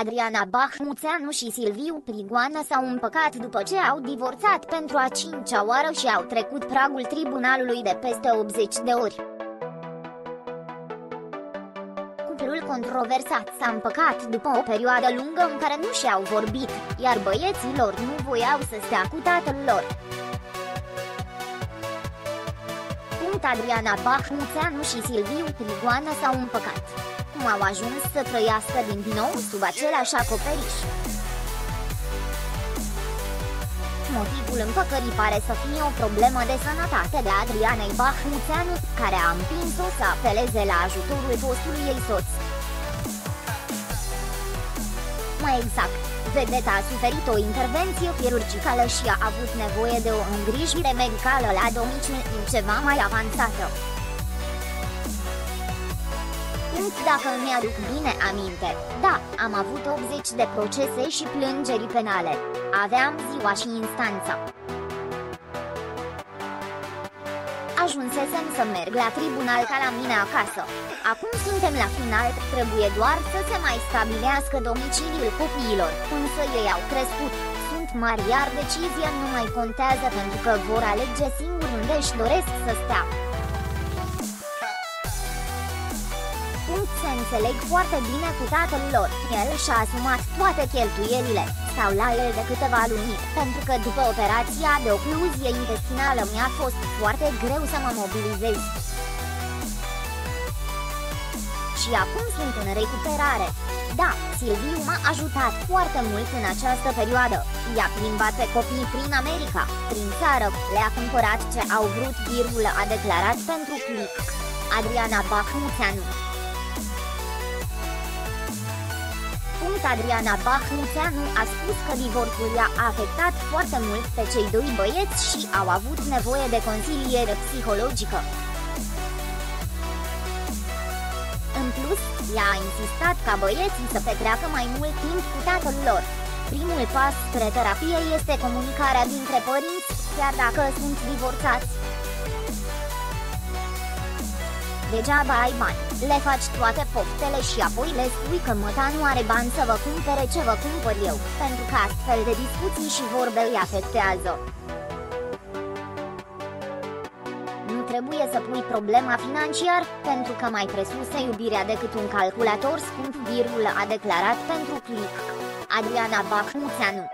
Adriana Bahmuțeanu și Silviu Prigoană s-au împăcat după ce au divorțat pentru a cincea oară și au trecut pragul tribunalului de peste 80 de ori. Cuplul controversat s-a împăcat după o perioadă lungă în care nu și-au vorbit, iar băieții lor nu voiau să stea cu tatăl lor. Adriana Bahmuțeanu și Silviu Prigoană s-au împăcat cum au ajuns să trăiască din nou sub același acoperiș. Motivul împăcării pare să fie o problemă de sănătate de Adrianei Bahmuțeanu, care a împins-o să apeleze la ajutorul fostului ei soț. Mai exact, vedeta a suferit o intervenție chirurgicală și a avut nevoie de o îngrijire medicală la domiciliu ceva mai avansată dacă îmi aduc bine aminte, da, am avut 80 de procese și plângeri penale. Aveam ziua și instanța. Ajunsesem să merg la tribunal ca la mine acasă. Acum suntem la final, trebuie doar să se mai stabilească domiciliul copiilor, însă ei au crescut. Sunt mari iar decizia nu mai contează pentru că vor alege singur unde își doresc să stea. Înțeleg foarte bine cu tatăl lor, el și-a asumat toate cheltuielile, sau la el de câteva luni, pentru că după operația de ocluzie intestinală mi-a fost foarte greu să mă mobilizez. Și acum sunt în recuperare. Da, Silviu m-a ajutat foarte mult în această perioadă, i-a plimbat pe copii prin America, prin țară, le-a cumpărat ce au vrut, virgulă a declarat pentru click. Adriana Bahmuțeanu Adriana Bahmuțeanu a spus că divorțul i-a afectat foarte mult pe cei doi băieți și au avut nevoie de consiliere psihologică. În plus, ea a insistat ca băieții să petreacă mai mult timp cu tatăl lor. Primul pas spre terapie este comunicarea dintre părinți, chiar dacă sunt divorțați. Degeaba ai bani, le faci toate poftele și apoi le spui că măta nu are bani să vă cumpere ce vă cumpăr eu, pentru că astfel de discuții și vorbe îi afectează. Nu trebuie să pui problema financiar, pentru că mai presuse iubirea decât un calculator scump virul a declarat pentru click. Adriana Bahmuțanu